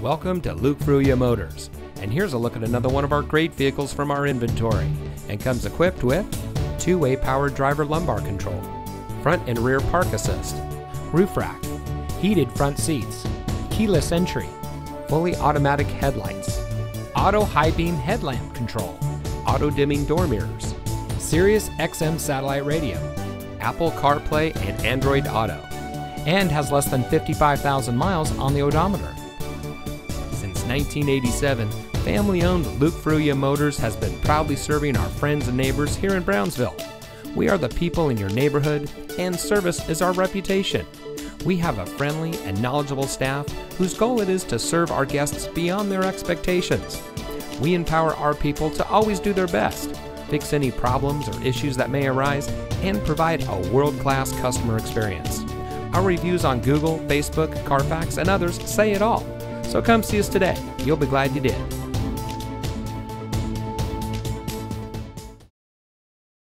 Welcome to Luke Fruia Motors. And here's a look at another one of our great vehicles from our inventory. And comes equipped with two-way powered driver lumbar control, front and rear park assist, roof rack, heated front seats, keyless entry, fully automatic headlights, auto high beam headlamp control, auto dimming door mirrors, Sirius XM satellite radio, Apple CarPlay and Android Auto, and has less than 55,000 miles on the odometer. Since 1987, family owned Luke Fruia Motors has been proudly serving our friends and neighbors here in Brownsville. We are the people in your neighborhood, and service is our reputation. We have a friendly and knowledgeable staff whose goal it is to serve our guests beyond their expectations. We empower our people to always do their best, fix any problems or issues that may arise, and provide a world class customer experience. Our reviews on Google, Facebook, Carfax, and others say it all. So come see us today. You'll be glad you did.